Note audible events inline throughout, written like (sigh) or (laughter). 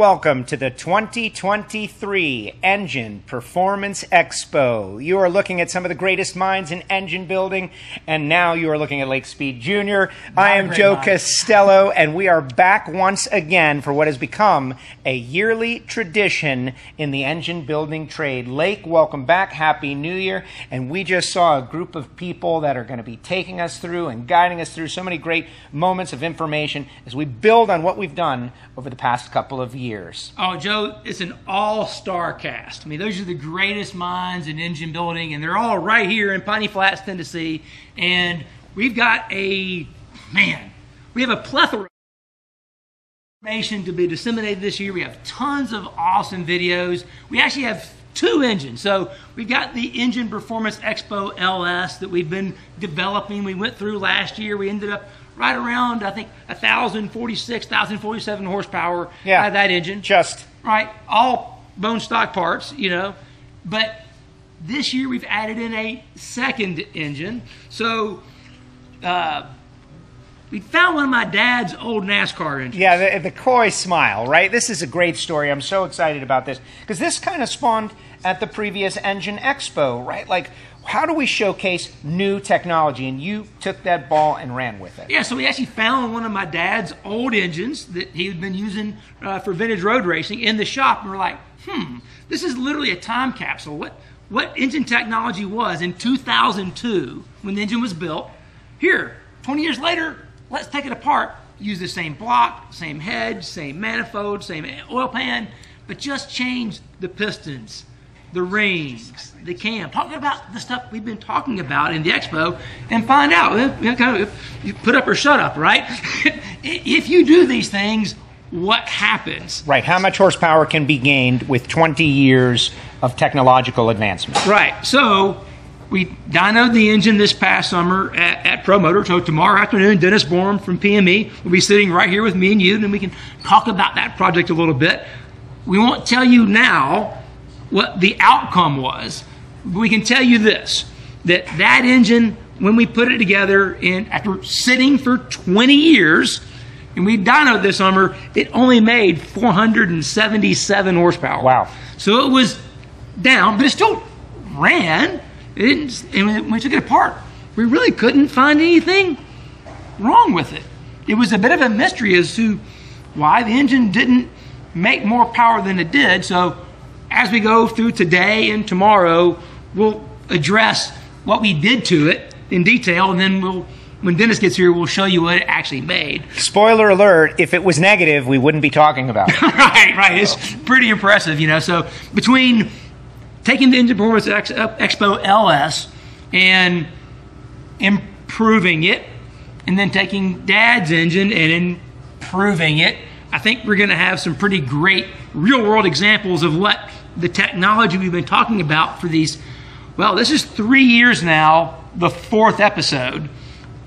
welcome to the 2023 Engine Performance Expo. You are looking at some of the greatest minds in engine building, and now you are looking at Lake Speed Jr. I am Joe mind. Castello, and we are back once again for what has become a yearly tradition in the engine building trade. Lake, welcome back. Happy New Year. And we just saw a group of people that are going to be taking us through and guiding us through so many great moments of information as we build on what we've done over the past couple of years. Oh, Joe, it's an all star cast. I mean, those are the greatest minds in engine building, and they're all right here in Piney Flats, Tennessee. And we've got a, man, we have a plethora of information to be disseminated this year. We have tons of awesome videos. We actually have two engines. So we've got the Engine Performance Expo LS that we've been developing. We went through last year. We ended up right around, I think, 1,046, 1,047 horsepower yeah, out that engine. Just. Right. All bone stock parts, you know. But this year we've added in a second engine. So uh, we found one of my dad's old NASCAR engines. Yeah, the, the Coy Smile, right? This is a great story. I'm so excited about this because this kind of spawned at the previous Engine Expo, right? Like how do we showcase new technology? And you took that ball and ran with it. Yeah, so we actually found one of my dad's old engines that he had been using uh, for vintage road racing in the shop, and we're like, hmm, this is literally a time capsule. What what engine technology was in 2002 when the engine was built? Here, 20 years later, let's take it apart. Use the same block, same head, same manifold, same oil pan, but just change the pistons, the rings, the cam, talking about the stuff we've been talking about in the expo, and find out. Kind of, you put up or shut up, right? (laughs) if you do these things, what happens? Right. How much horsepower can be gained with 20 years of technological advancement? Right. So we dynoed the engine this past summer at, at Pro Motor. So tomorrow afternoon, Dennis Borem from PME will be sitting right here with me and you, and we can talk about that project a little bit. We won't tell you now what the outcome was. We can tell you this that that engine, when we put it together, and after sitting for 20 years, and we dynoed this summer, it only made 477 horsepower. Wow. So it was down, but it still ran. It didn't, and when we took it apart, we really couldn't find anything wrong with it. It was a bit of a mystery as to why the engine didn't make more power than it did. So as we go through today and tomorrow, we'll address what we did to it in detail, and then we'll when Dennis gets here, we'll show you what it actually made. Spoiler alert, if it was negative, we wouldn't be talking about it. (laughs) right, right. It's pretty impressive, you know. So between taking the Engine Performance Expo LS and improving it, and then taking Dad's engine and improving it, I think we're going to have some pretty great real world examples of what the technology we've been talking about for these, well, this is three years now, the fourth episode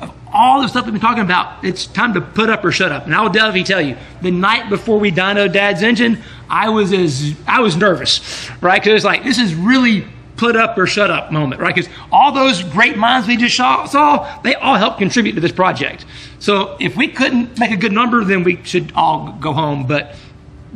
of all the stuff we've been talking about. It's time to put up or shut up. And I will definitely tell you, the night before we dynoed Dad's engine, I was as I was nervous, right? Because it's like this is really put up or shut up moment, right? Because all those great minds we just saw, they all helped contribute to this project. So if we couldn't make a good number, then we should all go home. But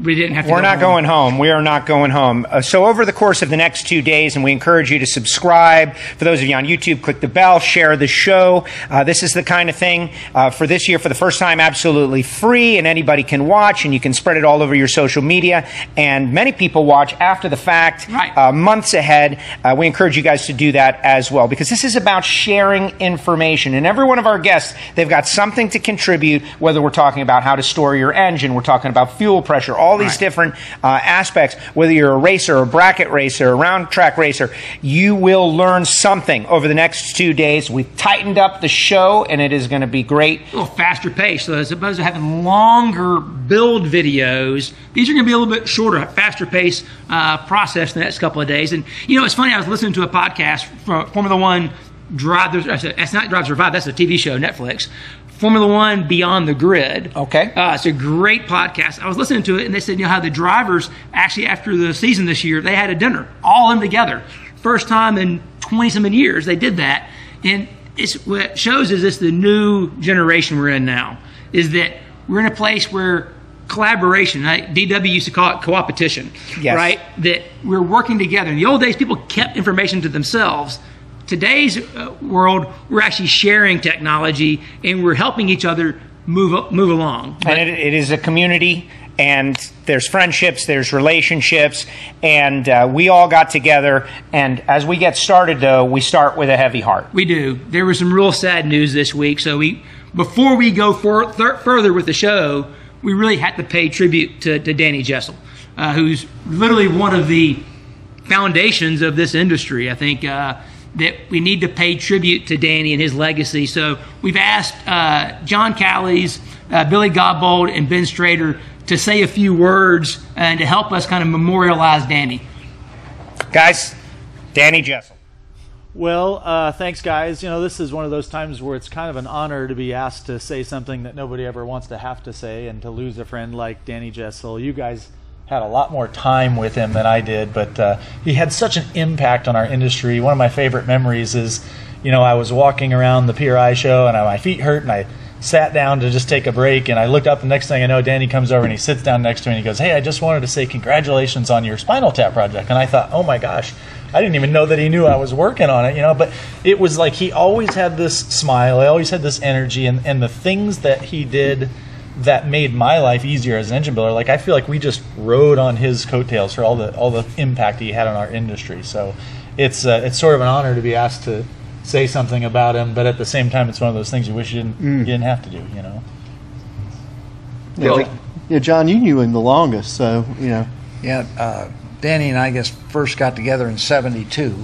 we didn't have to. We're go not home. going home. We are not going home. Uh, so over the course of the next two days, and we encourage you to subscribe. For those of you on YouTube, click the bell, share the show. Uh, this is the kind of thing uh, for this year, for the first time, absolutely free, and anybody can watch, and you can spread it all over your social media. And many people watch after the fact, right. Uh, months ahead. Uh, we encourage you guys to do that as well, because this is about sharing information. And every one of our guests, they've got something to contribute. Whether we're talking about how to store your engine, we're talking about fuel pressure all these right. different uh, aspects, whether you're a racer, a bracket racer, a round track racer, you will learn something over the next two days. We've tightened up the show, and it is going to be great. A little faster pace. So as opposed to having longer build videos, these are going to be a little bit shorter, faster pace uh, process the next couple of days. And you know, it's funny. I was listening to a podcast from Formula One Drive. That's not Drive Survive. That's a TV show, Netflix. Formula One Beyond the Grid. Okay. Uh, it's a great podcast. I was listening to it, and they said, you know, how the drivers actually, after the season this year, they had a dinner, all in together. First time in 20 something years they did that. And it's, what it shows is this the new generation we're in now, is that we're in a place where collaboration. Right? DW used to call it co-opetition, Yes. right? That we're working together. In the old days, people kept information to themselves. Today's uh, world, we're actually sharing technology and we're helping each other move move along. and it, it is a community and there's friendships there's relationships and uh, we all got together and as we get started though we start with a heavy heart We do. There was some real sad news this week, so we before we go for, thir- further with the show, we really had to pay tribute to, to Danny Jesel, uh, who's literally one of the foundations of this industry. I think uh, that we need to pay tribute to Danny and his legacy. So we've asked uh, John Callies, uh, Billy Godbold, and Ben Strader to say a few words and to help us kind of memorialize Danny. guys danny jesel Well, uh, thanks, guys. You know, this is one of those times where it's kind of an honor to be asked to say something that nobody ever wants to have to say, and to lose a friend like Danny Jesel. You guys had a lot more time with him than I did, but uh, he had such an impact on our industry. One of my favorite memories is, you know, I was walking around the PRI show and I, my feet hurt, and I sat down to just take a break, and I looked up. The next thing I know, Danny comes over and he sits down next to me and he goes, "Hey, I just wanted to say congratulations on your Spinal Tap project." And I thought, "Oh my gosh." I didn't even know that he knew I was working on it, you know. But it was like he always had this smile, he always had this energy, and, and the things that he did that made my life easier as an engine builder. Like I feel like we just rode on his coattails for all the all the impact he had on our industry. So it's uh, it's sort of an honor to be asked to say something about him, but at the same time, it's one of those things you wish you didn't you didn't have to do, you know. Billy? Yeah, John, you knew him the longest, so you know. Yeah, uh, Danny and I guess first got together in '72,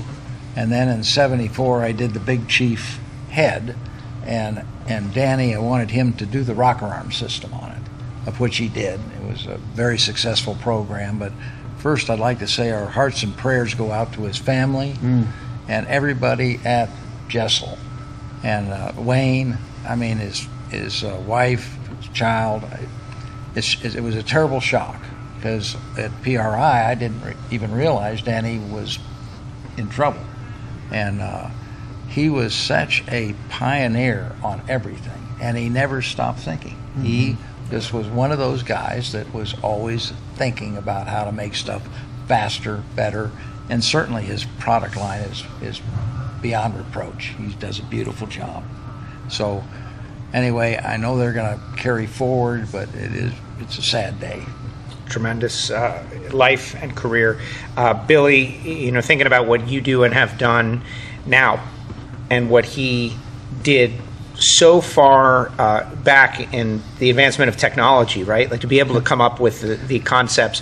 and then in '74 I did the Big Chief head, and and Danny I wanted him to do the rocker arm system on it, of which he did. It was a very successful program. But first, I'd like to say our hearts and prayers go out to his family and everybody at Jesel, and uh, Wayne. I mean his his uh, wife, his child. It's, it was a terrible shock because at PRI I didn't re- even realize Danny was in trouble, and uh, he was such a pioneer on everything, and he never stopped thinking. He just was one of those guys that was always thinking about how to make stuff faster, better, and certainly his product line is is beyond reproach. He does a beautiful job. So anyway, I know they're going to carry forward, but it is it's a sad day. tremendous uh, life and career. Uh, Billy, you know, thinking about what you do and have done now, and what he did so far uh, back in the advancement of technology, right? Like to be able to come up with the, the concepts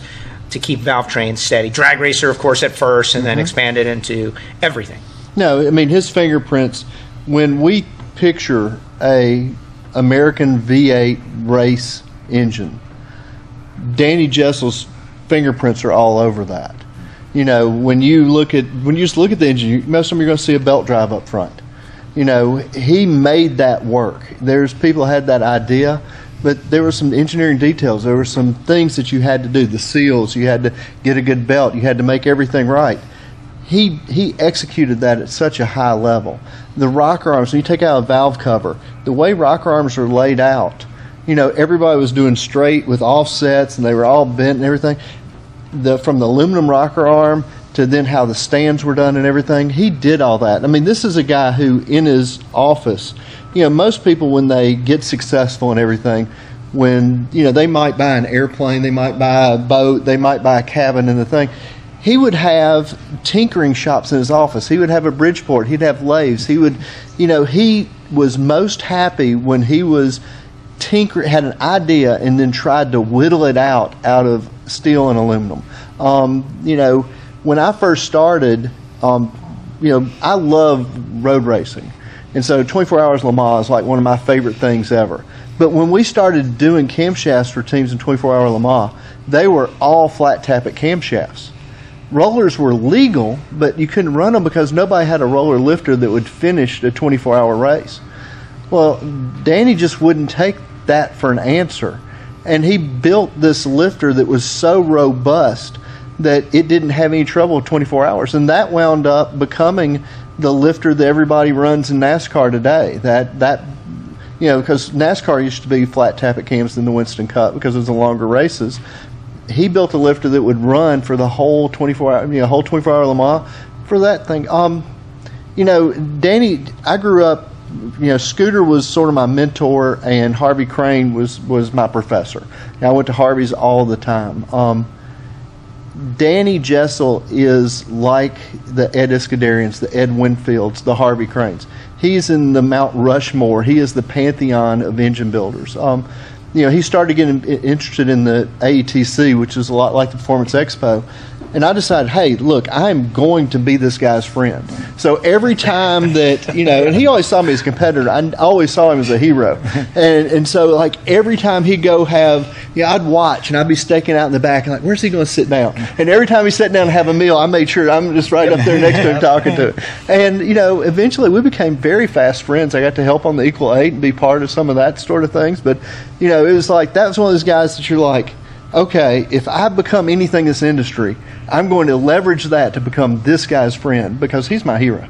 to keep valve trains steady. Drag racer, of course, at first, and then expanded into everything. No, I mean his fingerprints. When we picture a American V8 race engine, Danny Jesel's fingerprints are all over that. You know, when you look at when you just look at the engine, most of them you're going to see a belt drive up front. You know, he made that work. There's people had that idea, but there were some engineering details. There were some things that you had to do. The seals, you had to get a good belt. You had to make everything right he he executed that at such a high level. The rocker arms, when you take out a valve cover, the way rocker arms are laid out, you know, everybody was doing straight with offsets and they were all bent and everything. The from the aluminum rocker arm to then how the stands were done and everything, he did all that. I mean, this is a guy who in his office, you know, most people when they get successful and everything, when you know they might buy an airplane, they might buy a boat, they might buy a cabin and the thing he would have tinkering shops in his office. He would have a Bridgeport. He'd have lathes. He would, you know, he was most happy when he was tinker had an idea and then tried to whittle it out out of steel and aluminum. Um, you know, when I first started, um, you know, I love road racing, and so 24 Hours Le Mans is like one of my favorite things ever. But when we started doing camshafts for teams in 24 Hour Le Mans, they were all flat tappet camshafts rollers were legal, but you couldn't run them because nobody had a roller lifter that would finish a 24 hour race. Well, Danny just wouldn't take that for an answer. And he built this lifter that was so robust that it didn't have any trouble 24 hours. And that wound up becoming the lifter that everybody runs in NASCAR today. That, that you know, because NASCAR used to be flat tappet cams in the Winston Cup because it was the longer races. He built a lifter that would run for the whole 24 hour, you know, whole 24 hour Le Mans for that thing. Um, you know, Danny, I grew up. You know, Scooter was sort of my mentor, and Harvey Crane was was my professor. And I went to Harvey's all the time. Um, Danny Jesel is like the Ed Iskenderians, the Ed Winfields, the Harvey Cranes. He's in the Mount Rushmore. He is the pantheon of engine builders. Um, you know, he started getting interested in the AETC, which is a lot like the Performance Expo. And I decided, hey, look, I'm going to be this guy's friend. So every time that, you know, and he always saw me as a competitor, I always saw him as a hero. And, and so, like, every time he'd go have, yeah, I'd watch and I'd be staking out in the back and like, where's he going to sit down? And every time he sat down and have a meal, I made sure I'm just right up there next to him talking to him. And, you know, eventually we became very fast friends. I got to help on the Equal Eight and be part of some of that sort of things. But, you know, it was like, that was one of those guys that you're like, okay, if I become anything in this industry, I'm going to leverage that to become this guy's friend because he's my hero.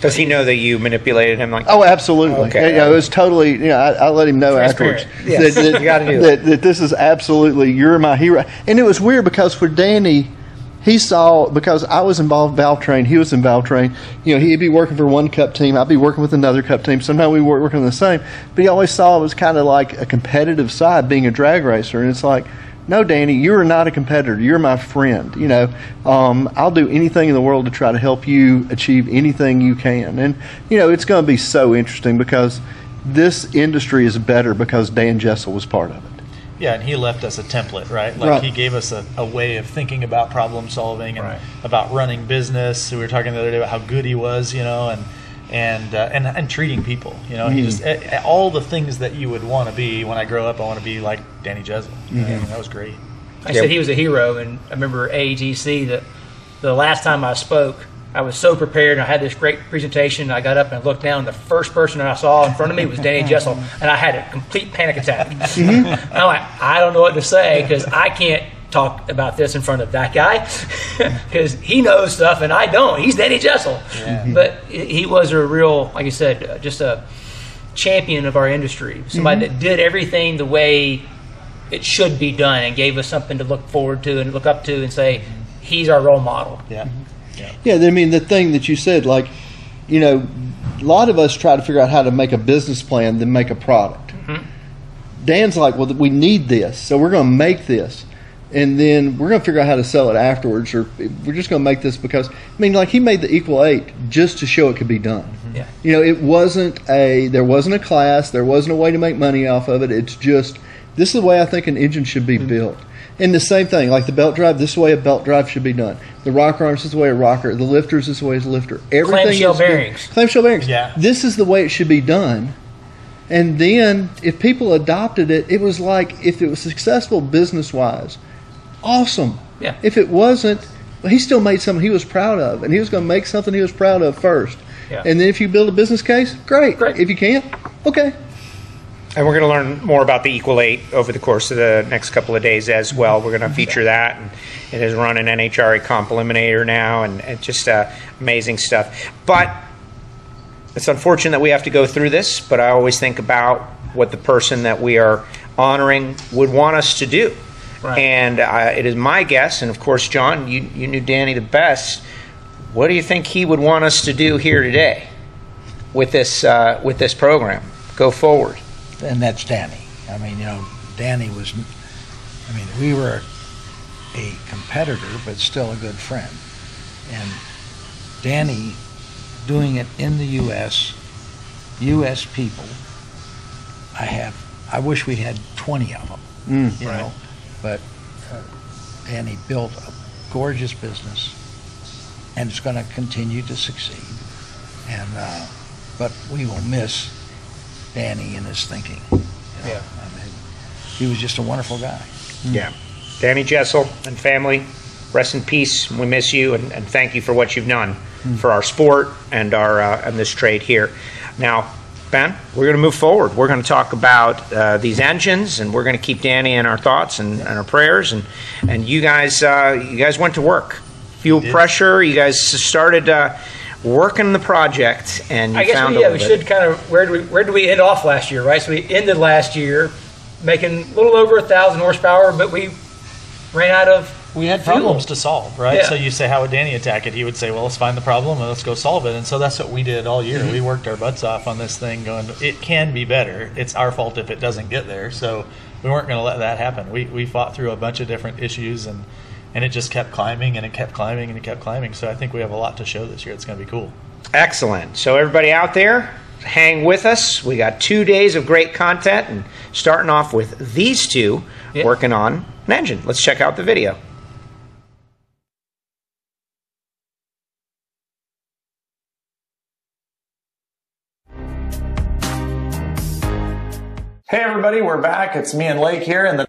Does he know that you manipulated him? Like, Oh, absolutely. Okay. You know, it was totally. You know, I, I let him know afterwards Yes. that, that, You gotta do that, that this is absolutely you're my hero. And it was weird because for Danny, he saw because I was involved in valvetrain, he was in valvetrain. You know, he'd be working for one cup team, I'd be working with another cup team. Sometimes we were working on the same, but he always saw it was kind of like a competitive side being a drag racer, and it's like. No, Danny, you're not a competitor. You're my friend. You know, um, I'll do anything in the world to try to help you achieve anything you can. And you know, it's going to be so interesting because this industry is better because Dan Jesel was part of it. Yeah, and he left us a template, right? Like Right. he gave us a, a way of thinking about problem solving and Right. about running business. We were talking the other day about how good he was, you know, and and uh, and, and treating people. You know, he just eh, eh, all the things that you would want to be when I grow up. I want to be like Danny Jesel. You know, and that was great. I said he was a hero, and I remember AETC that the last time I spoke, I was so prepared. and I had this great presentation. I got up and looked down. And The first person I saw in front of me was Danny Jesel, and I had a complete panic attack. (laughs) I'm like, I don't know what to say because I can't talk about this in front of that guy (laughs) because he knows stuff and I don't. He's Danny Jesel, but he was a real, like you said, uh, just a champion of our industry. Somebody mm-hmm. that did everything the way it should be done and gave us something to look forward to and look up to and say he's our role model. Mm-hmm. Yeah. Yeah, I mean the thing that you said, like, you know, a lot of us try to figure out how to make a business plan, then make a product. Mm-hmm. Dan's like, well, we need this, so we're going to make this, and then we're going to figure out how to sell it afterwards, or we're just going to make this because I mean, like he made the equal eight just to show it could be done. Mm-hmm. Yeah. You know, it wasn't a there wasn't a class, there wasn't a way to make money off of it. It's just this is the way I think an engine should be mm-hmm. built. And the same thing, like the belt drive, this is the way a belt drive should be done. The rocker arms is the way a rocker. The lifters is the way a lifter. Everything Clamshell is good. bearings. Clamshell bearings. Yeah. This is the way it should be done. And then if people adopted it, it was like if it was successful business wise, awesome. Yeah. If it wasn't, he still made something he was proud of, and he was going to make something he was proud of first. Yeah. And then if you build a business case, great. Great. If you can't, okay. And we're going to learn more about the Equal Eight over the course of the next couple of days as well. We're going to feature that, and it is running NHRA Comp Eliminator now, and, and just uh, amazing stuff. But it's unfortunate that we have to go through this, but I always think about what the person that we are honoring would want us to do. Right. And uh, it is my guess, and of course, John, you, you knew Danny the best. What do you think he would want us to do here today with this uh, with this program? Go forward. and that's Danny. I mean, you know, Danny was, I mean, we were a competitor, but still a good friend. And Danny doing it in the U.S., U.S. people, I have, I wish we had 20 of them, you know, but uh, Danny built a gorgeous business and it's going to continue to succeed. And, uh, but we will miss Danny and his thinking. you know. Yeah. I mean, he was just a wonderful guy. Yeah. Danny Jesel and family, rest in peace. We miss you and, and thank you for what you've done for our sport and our uh, and this trade here. Now, Ben, we're going to move forward. We're going to talk about uh, these engines, and we're going to keep Danny in our thoughts and, and our prayers. And and you guys, uh, you guys went to work. Fuel pressure. You guys started uh, working the project, and you I guess found we, yeah, we bit. should kind of where do we where do we end off last year, right? So we ended last year making a little over a thousand horsepower, but we ran out of we had problems to solve, right? Yeah. So you say, how would Danny attack it? He would say, well, let's find the problem and let's go solve it. And so that's what we did all year. Mm-hmm. We worked our butts off on this thing, going, it can be better. It's our fault if it doesn't get there. So we weren't going to let that happen. We we fought through a bunch of different issues and and it just kept climbing and it kept climbing and it kept climbing. So I think we have a lot to show this year. It's going to be cool. Excellent. So everybody out there, hang with us. We got two days of great content, and starting off with these two Yeah. working on an engine. Let's check out the video. Hey everybody, we're back. It's me and Lake here in the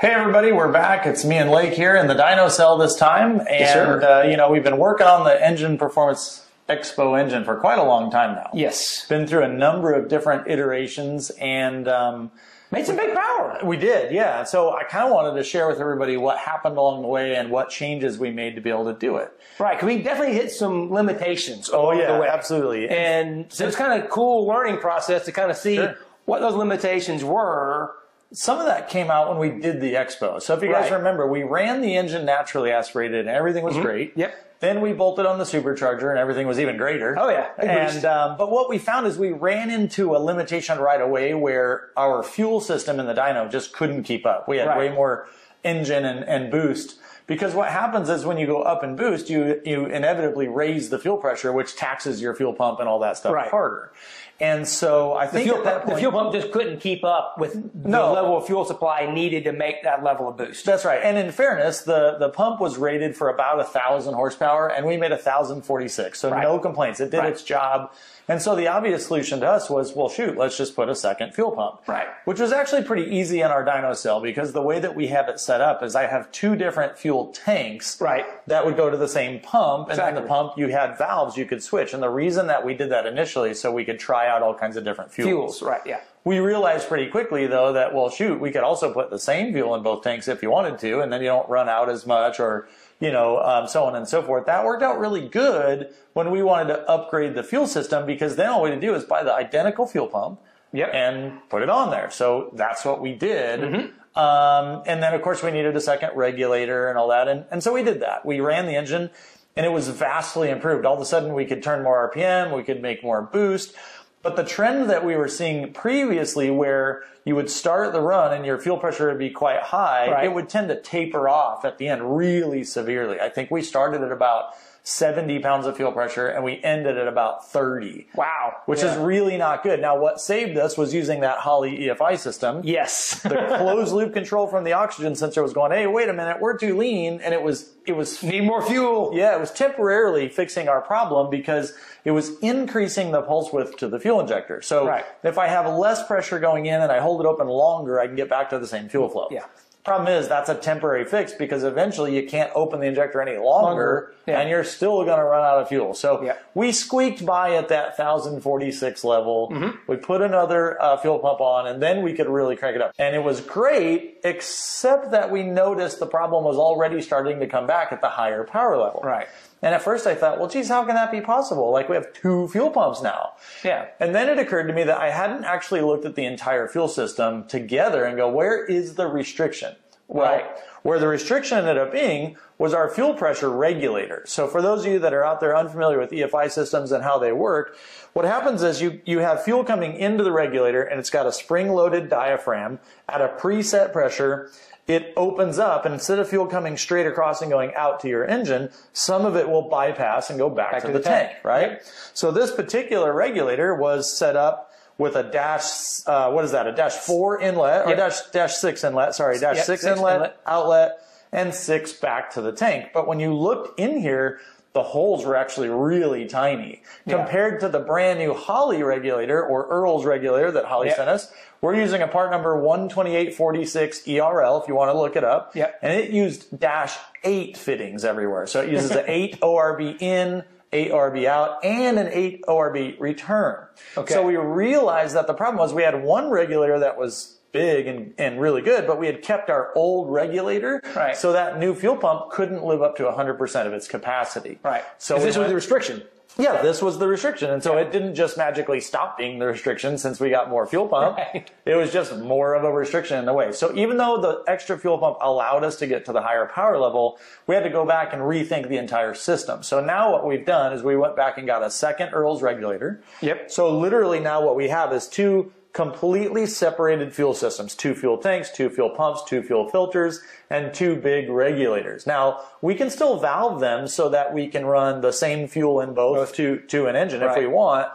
Hey everybody, we're back. It's me and Lake here in the dyno cell this time. And sir. uh, you know, we've been working on the engine performance expo engine for quite a long time now. yes, Been through a number of different iterations and um, made some big power. we did, yeah. So I kind of wanted to share with everybody what happened along the way and what changes we made to be able to do it. Right, because we definitely hit some limitations Oh yeah, absolutely. And so it's kind of cool learning process to kind of see Sure. what those limitations were. Some of that came out when we did the expo. So if you guys Right. remember, we ran the engine naturally aspirated and everything was mm-hmm. great. Yep. Then we bolted on the supercharger and everything was even greater. Oh, yeah. And um, but what we found is we ran into a limitation right away where our fuel system in the dyno just couldn't keep up. We had Right. way more engine and, and boost. Because what happens is when you go up and boost, you you inevitably raise the fuel pressure, which taxes your fuel pump and all that stuff Right. harder. And so I The think fuel, at that the fuel pump just couldn't keep up with No. the level of fuel supply needed to make that level of boost. That's right. And in fairness, the, the pump was rated for about a thousand horsepower and we made a thousand forty six. So Right. no complaints. It did Right. its job. And so the obvious solution to us was, well, shoot, let's just put a second fuel pump. Right. Which was actually pretty easy in our dyno cell because the way that we have it set up is I have two different fuel tanks. Right. That would go to the same pump. And then the pump, you had valves you could switch. And the reason that we did that initially is so we could try out all kinds of different fuels. Fuels, right, yeah. We realized pretty quickly, though, that, well, shoot, we could also put the same fuel in both tanks if you wanted to, and then you don't run out as much or, you know, um, so on and so forth. That worked out really good when we wanted to upgrade the fuel system because then all we had to do is buy the identical fuel pump Yep. and put it on there. So that's what we did. Mm-hmm. Um, and then, of course, we needed a second regulator and all that. And, and so we did that. We ran the engine and it was vastly improved. All of a sudden, we could turn more RPM, we could make more boost. But the trend that we were seeing previously, where you would start the run and your fuel pressure would be quite high, Right. it would tend to taper off at the end really severely. I think we started at about 70 pounds of fuel pressure and we ended at about 30 Wow. which is really not good. Now, what saved us was using that Holley EFI system. Yes. The closed loop control from the oxygen sensor was going, hey, wait a minute, we're too lean. And it was, it was, Need more fuel. yeah, it was temporarily fixing our problem because it was increasing the pulse width to the fuel injector. So Right. if I have less pressure going in and I hold it open longer, I can get back to the same fuel flow. Yeah. Problem is that's a temporary fix because eventually you can't open the injector any longer, Longer, yeah. and you're still going to run out of fuel. So Yeah. we squeaked by at that 1046 level. Mm-hmm. We put another uh, fuel pump on, and then we could really crank it up. And it was great, except that we noticed the problem was already starting to come back at the higher power level. Right. And at first I thought, well, geez, how can that be possible? Like we have two fuel pumps now. Yeah. And then it occurred to me that I hadn't actually looked at the entire fuel system together and go, where is the restriction? Well, Right. where the restriction ended up being was our fuel pressure regulator. So for those of you that are out there unfamiliar with EFI systems and how they work, what happens is you, you have fuel coming into the regulator and it's got a spring loaded diaphragm at a preset pressure. It opens up and instead of fuel coming straight across and going out to your engine, some of it will bypass and go back, to, the, tank, right? So this particular regulator was set up with a dash, uh, what is that? A dash four inlet or Yep. dash, dash six inlet, sorry, dash Yep, six, six inlet, inlet. outlet, and six back to the tank. But when you looked in here, the holes were actually really tiny compared to the brand new Holley regulator or Earl's regulator that Holley Yep. sent us. We're using a part number 12846 ERL if you want to look it up. Yep. And it used dash eight fittings everywhere. So it uses an (laughs) eight ORB in, eight ORB out, and an eight ORB return. Okay. So we realized that the problem was we had one regulator that was big and, and really good, but we had kept our old regulator. Right. So that new fuel pump couldn't live up to 100% of its capacity. Right. So this was the restriction. yeah, this was the restriction. And so it didn't just magically stop being the restriction since we got more fuel pump. Right. It was just more of a restriction in a way. So even though the extra fuel pump allowed us to get to the higher power level, we had to go back and rethink the entire system. So now what we've done is we went back and got a second Earl's regulator. Yep. So literally now what we have is two completely separated fuel systems, two fuel tanks, two fuel pumps, two fuel filters, and two big regulators. Now, we can still valve them so that we can run the same fuel in both to, to an engine if we want.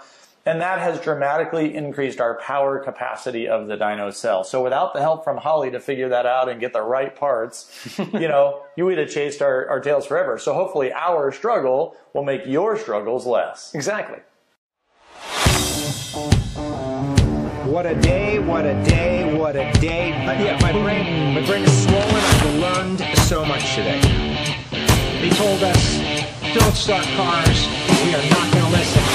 And that has dramatically increased our power capacity of the dyno cell. So without the help from Holley to figure that out and get the right parts, (laughs) you know, you would have chased our, our tails forever. So hopefully our struggle will make your struggles less. Exactly. What a day, what a day, what a day. My, my brain my brain is swollen. I've learned so much today. They told us, don't start cars. We are not going to listen.